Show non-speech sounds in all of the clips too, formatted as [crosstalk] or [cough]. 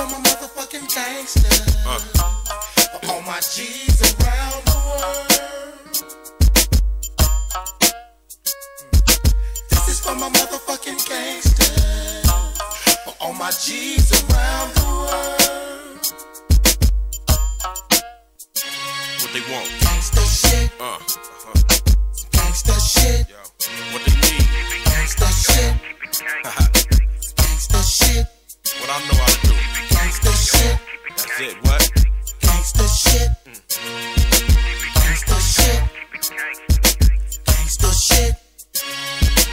for my motherfucking gangsters. Uh. All my G's around the world. This is for my motherfucking gangsters. All my G's around the world. What they want? Gangsta shit, Uh. Uh-huh. gangsta shit, Yo. What they need? gangsta shit, [laughs] gangsta shit, what I know how it. What? gangsta shit, gangsta shit, gangsta shit.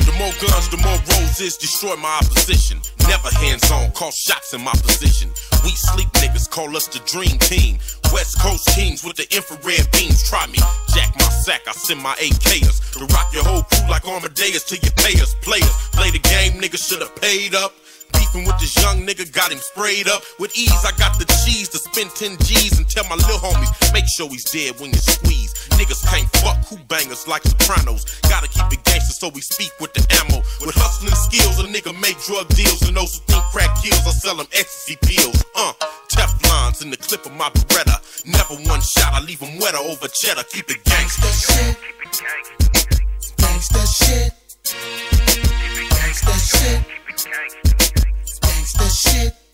The more guns, the more roses destroy my opposition. Never hands on, call shots in my position. We sleep niggas call us the dream team. West Coast kings with the infrared beams. Try me, jack my sack, I send my AKs. to rock your whole crew like Armadillos till you pay us. Players play the game, niggas should've paid up. Beefing with this young nigga, got him sprayed up. With ease, I got the cheese to spend 10 G's and tell my little homies, make sure he's dead when you squeeze. Niggas can't fuck who bangers like Sopranos. Gotta keep it gangster so we speak with the ammo. With hustling skills, a nigga make drug deals. And those who think crack kills, I sell them ecstasy pills. Uh, Teflons in the clip of my Beretta. Never one shot, I leave them wetter over cheddar. Keep it gangster. shit. Gangsta shit. Gangsta shit. Gangsta shit.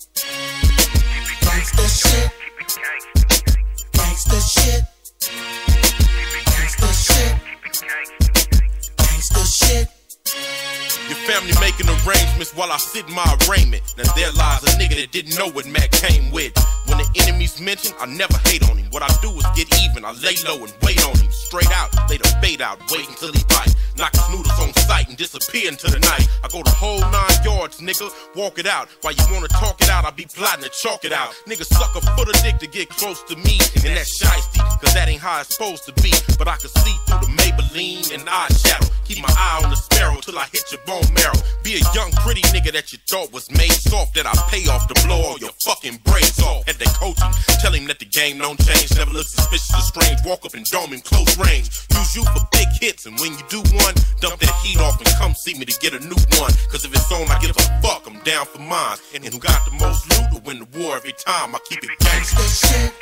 Family making arrangements while I sit in my arraignment. Now there lies a nigga that didn't know what Mack came with. When the enemy's mentioned, I never hate on him. What I do is get even. I lay low and wait on him. Straight out, lay the bait out, wait until he bite. Knock his noodles on sight and disappear into the night. I go the whole nine yards, nigga. Walk it out. While you wanna talk it out, I be plotting to chalk it out. Nigga suck a foot of dick to get close to me. And that's shiesty, cause that ain't how it's supposed to be. But I can see through the Maybelline and eyeshadow. Keep my eye on the sparrow till I hit your bone marrow. Be a young, pretty nigga that you thought was made soft. That I pay off to blow all your fucking braids off. At that coaching, tell him that the game don't change. Never look suspicious or strange. Walk up and dome him close range. Use you for big hits, and when you do one, dump that heat off and come see me to get a new one. Cause if it's on, I give a fuck. I'm down for mine. And who got the most loot will win the war every time. I keep it. Gangsta shit.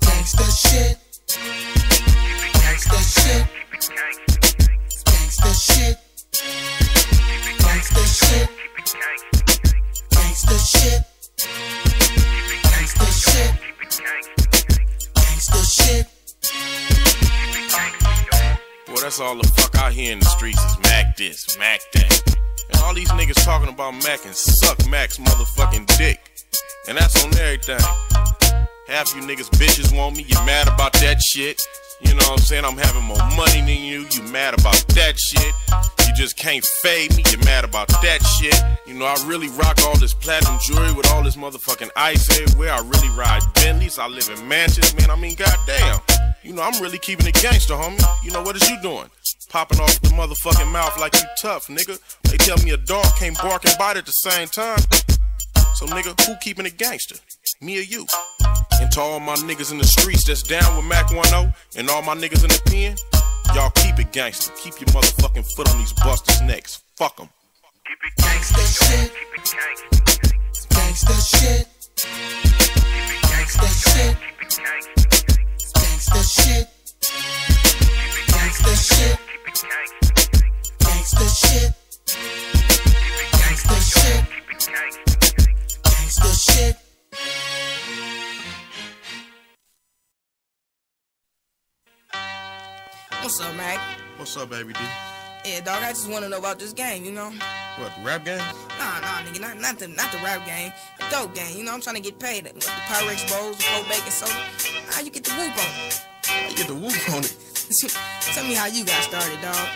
Gangsta shit. Gangsta shit. Gangsta shit. Gangsta shit. Gangsta shit. Shit. Boy, that's all the fuck I hear in the streets is Mack this, Mack that. And all these niggas talking about Mack and suck Mack's motherfucking dick. And that's on everything. Half you niggas bitches want me, you mad about that shit. You know what I'm saying? I'm having more money than you, you mad about that shit. You just can't fade me, you mad about that shit. You know, I really rock all this platinum jewelry with all this motherfucking ice everywhere. I really ride Bentleys, I live in mansions, man. I mean, goddamn. You know, I'm really keeping it gangster, homie. You know, what is you doing? Popping off the motherfucking mouth like you tough, nigga. They tell me a dog can't bark and bite at the same time. So, nigga, who keeping it gangster? Me or you? And to all my niggas in the streets that's down with Mack 10 and all my niggas in the pen, y'all keep it gangsta, Keep your motherfucking foot on these busters' necks. Fuck them. Keep it gangster shit. gangsta shit. gangsta shit. gangsta shit. gangsta shit. gangsta shit. gangsta shit. gangsta shit. What's up, Mack? What's up, baby D? Yeah, dog, I just want to know about this game, you know? What, the rap game? Nah, nah, nigga, not, not, the, not the rap game, the dope game, you know? I'm trying to get paid. The Pyrex Bowls, the Pro Baking Soda. How you get the whoop on it? How you get the whoop on it? [laughs] Tell me how you got started, dog.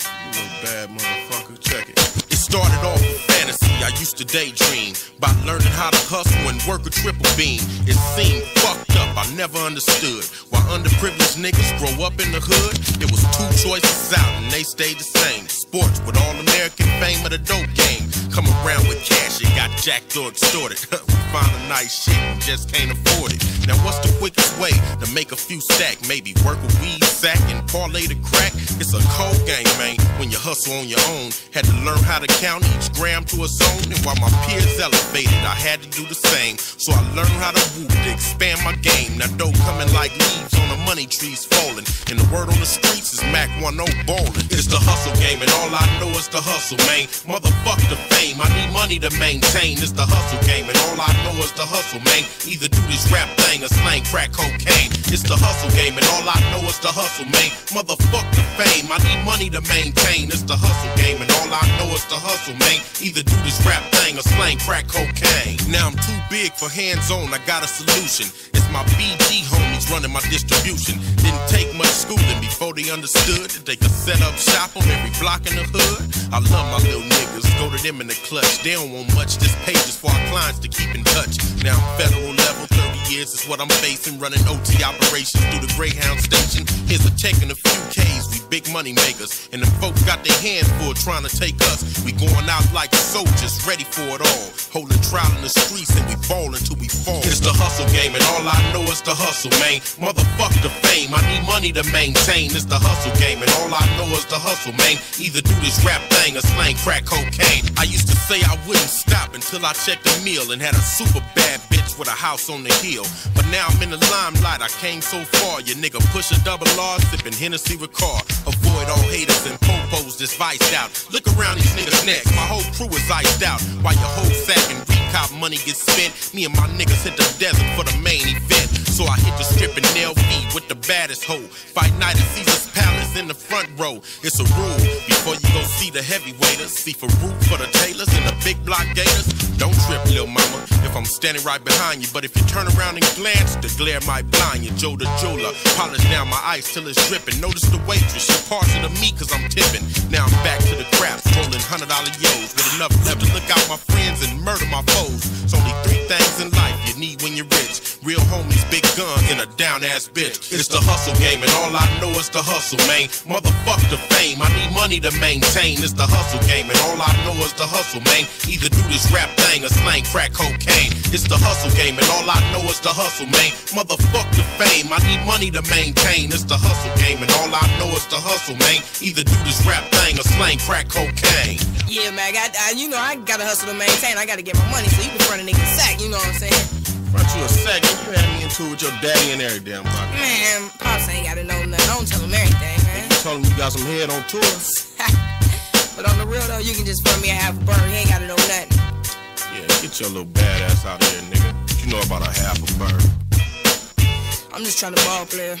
You little bad motherfucker. Check it. It started off with fantasy. I used to daydream about learning how to hustle and work a triple beam. It seemed fucked. I never understood why underprivileged niggas grow up in the hood. It was two choices out and they stayed the same. Sports with all American fame of the dope game. Come around with cash, it got jacked or extorted. [laughs] we find a nice shit and just can't afford it. Now what's the quickest way to make a few stack? Maybe work a weed sack and parlay the crack. It's a cold game, man. When you hustle on your own, had to learn how to count each gram to a zone. And while my peers elevated, I had to do the same. So I learned how to whoop to expand my game. Now dough coming like leaves on the money trees falling. And the word on the streets is Mack 10 ballin'. It's the hustle game, and all I know is the hustle, man. Motherfuck the fame, I need money to maintain. It's the hustle game, and all I know is the hustle, man. Either do this rap thing or slang crack cocaine. It's the hustle game, and all I know is the hustle, man. Motherfuck the fame, I need money to maintain. It's the hustle game, and all I know is the hustle, man. Either do this rap thing or slang crack cocaine. Now I'm too big for hands on, I got a solution. It's my BG homies running my distribution. Didn't take much schooling before they understood that they could set up shop on every block in the hood. I love my little niggas, go to them in the clutch. They don't want much, just pages for our clients to keep in touch. Now I'm federal level, 30 years is what I'm facing. Running OT operations through the Greyhound station. Here's a check and a few K's, we big money makers. And the folks got their hands full trying to take us. We going out like soldiers, ready for it all. Holding trial in the streets and we ball until we fall. It's the hustle game, and all I know is the hustle, man. Motherfuck the fame, I need money to maintain. It's the hustle game, and all I know is the hustle, man. Either do this rap thing or slang crack cocaine. I used to say I wouldn't stop until I checked the meal and had a super bad with a house on the hill. But now I'm in the limelight, I came so far. Your nigga push a double R, sipping Hennessy with car. Avoid all haters and popos that's viced out. Look around these niggas' necks, my whole crew is iced out. While your whole sack and recop money gets spent, me and my niggas hit the desert for the main event. So I hit the strip and LV with the baddest hoe. Fight night at Caesar's Palace in the front row. It's a rule before you go see the heavyweighters. See for root for the tailors and the big block gators. Don't trip, lil' mama, I'm standing right behind you. But if you turn around and glance, the glare might blind you. Joe the jeweler, polish down my ice till it's dripping. Notice the waitress, she partial to me cause I'm tipping. Now I'm back to the craps, rolling hundred dollar yos with enough left to look out my friends and murder my foes. It's only three things in life you need when you're rich. Real homies, big guns, ass bitch. It's the hustle game, and all I know is the hustle, man. Motherfuck the fame, I need money to maintain. It's the hustle game, and all I know is the hustle, man. Either do this rap thing or slang crack cocaine. It's the hustle game, and all I know is the hustle, man. Motherfuck the fame, I need money to maintain. It's the hustle game, and all I know is the hustle, man. Either do this rap thing or slang crack cocaine. Yeah, man, I, I, you know, I gotta hustle to maintain. I gotta get my money so you can front a nigga sack, you know what I'm saying? You had me into it with your daddy and every damn body. Man, Pops ain't gotta know nothing. I don't tell him everything, man. You told him you got some head on tour. [laughs] but on the real though, you can just front me a half a bird. He ain't gotta know nothing. Yeah, get your little badass out of here, nigga. You know about a half a bird? I'm just trying to ball player.